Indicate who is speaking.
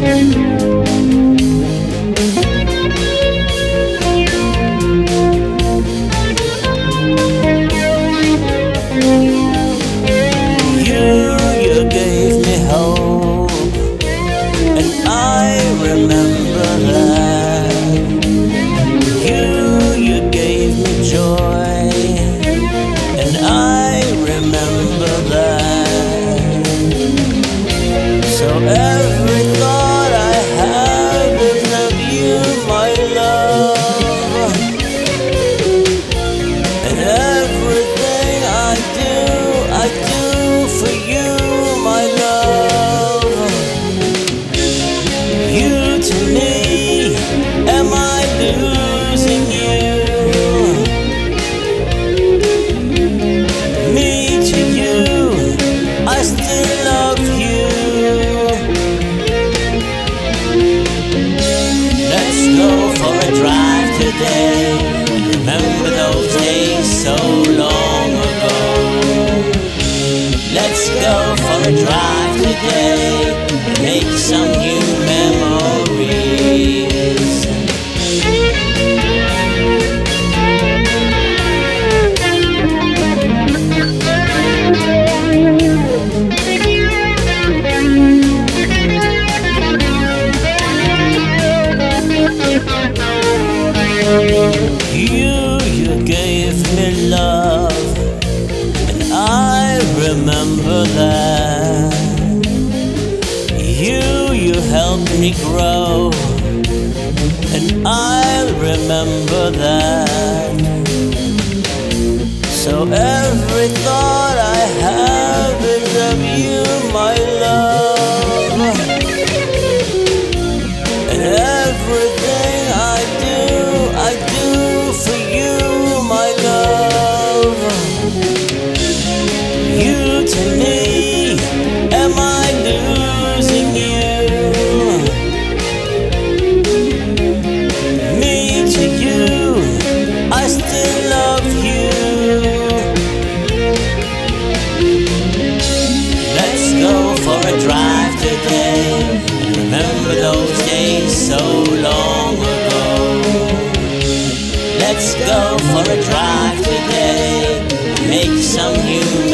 Speaker 1: Remember Make some new memories. You, you gave me love, and I remember that. Help me grow, and I'll remember that. So every thought I have is of you, my love. And everything I do, I do for you, my love. You to me. Let's go for a drive today. Make some new